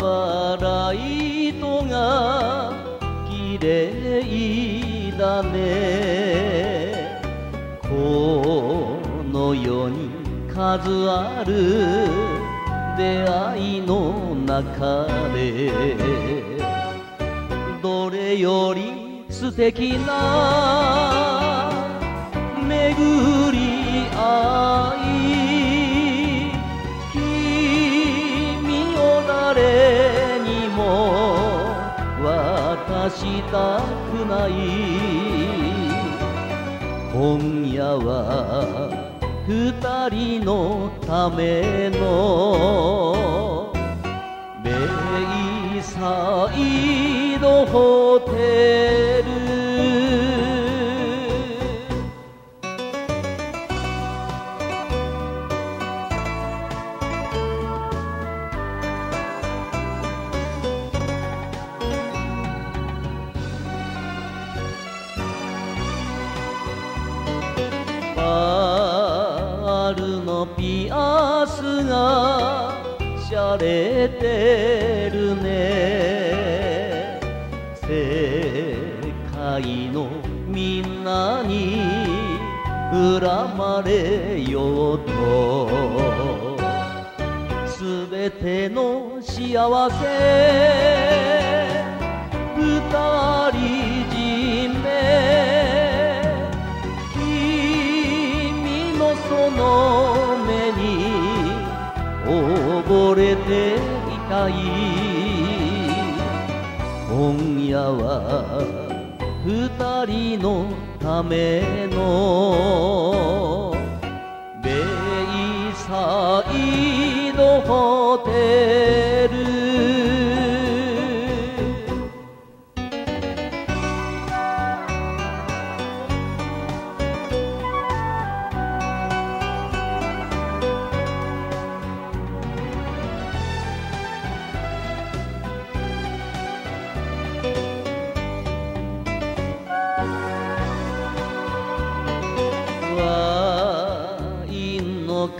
ライトが綺麗だね。この世に数ある出会いの中でどれより素敵な巡り渡したくない。今夜は二人のための。ベイサイドホテルパールのピアスがしゃれてるね。世界のみんなに恨まれようと。すべての幸せ二人溺れていたい。今夜は二人のためのベイサイドホテル。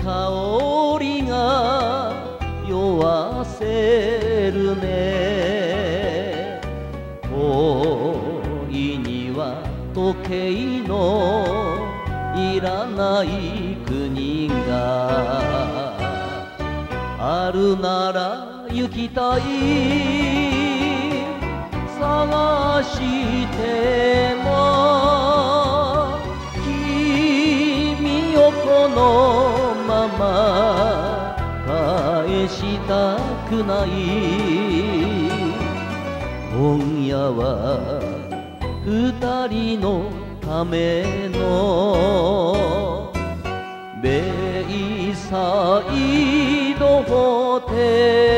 香りが酔わせるね恋には時計のいらない国があるなら行きたい探しても君をこのまま返したくない。今夜は二人のためのベイサイドホテル。